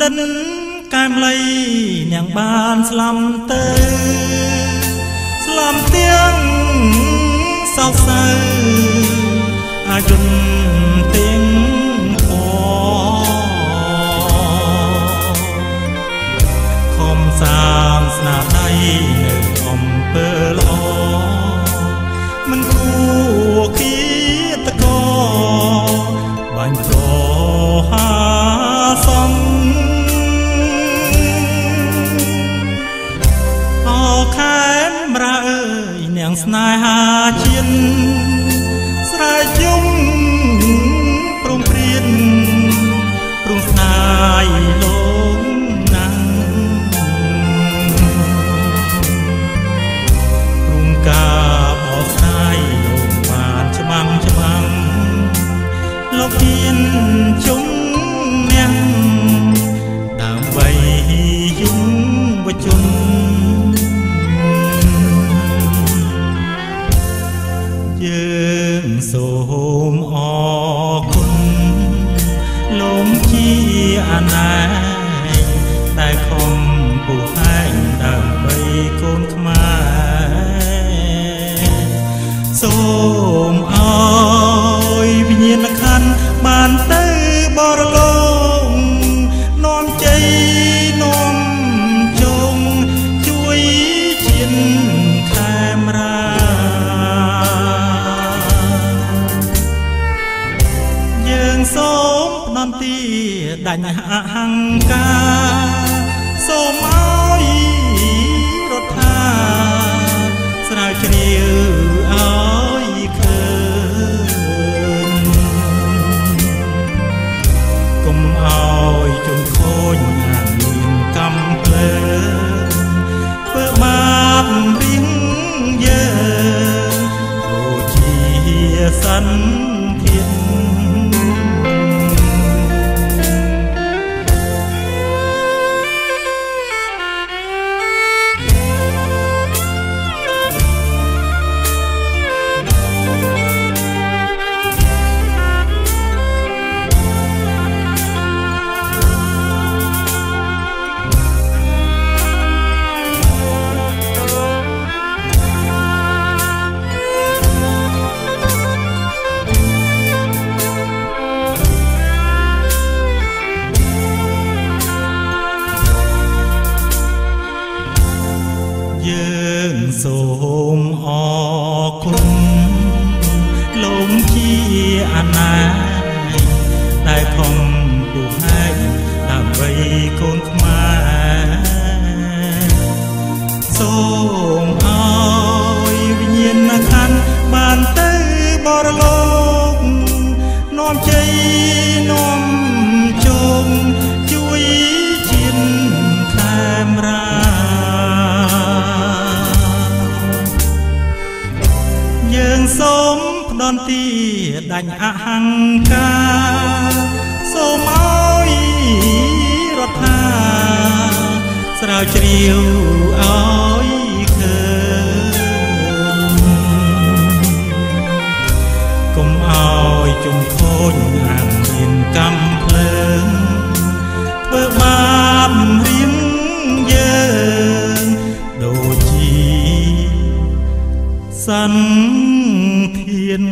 បណ្ឌិតកែមលៃនាងបានស្លាំទៅស្លាំទាំងសោកសៅអាយុទាំងអខំសាងស្នាដៃនៅអំពើល្អ ខែមរាអើយនាងស្នេហាជានស្រែកយំព្រមព្រៀនព្រមស្នាយ យើងសូមអរគុណលោកជាអណាយដែលខំពុះហែងដើម្បីកូនខ្មែរសូមអើ មផ្ដំទីដាច់អហង្ការសូមឲ្យរដ្ឋាស្រាវជ្រាវឲ្យឃើញកុំឲ្យជន់ខូចហានមានកំភ្លើងធ្វើបាបរៀងយើងដូចជាសន្ធាន សូមអរគុណលោកជាអណាយដែលខំពុះហែងដើម្បីកូនខ្មែរសូមអើយវិញ្ញាណក្ខន្ធបានទៅបរលោ ដាច់អហង្ការសូមឲ្យរដ្ឋាស្រាវជ្រាវឲ្យឃើញកុំឲ្យជុំខូចអានមានកំភ្លើងធ្វើបាបរៀងយើងដូចជាសន្ធាន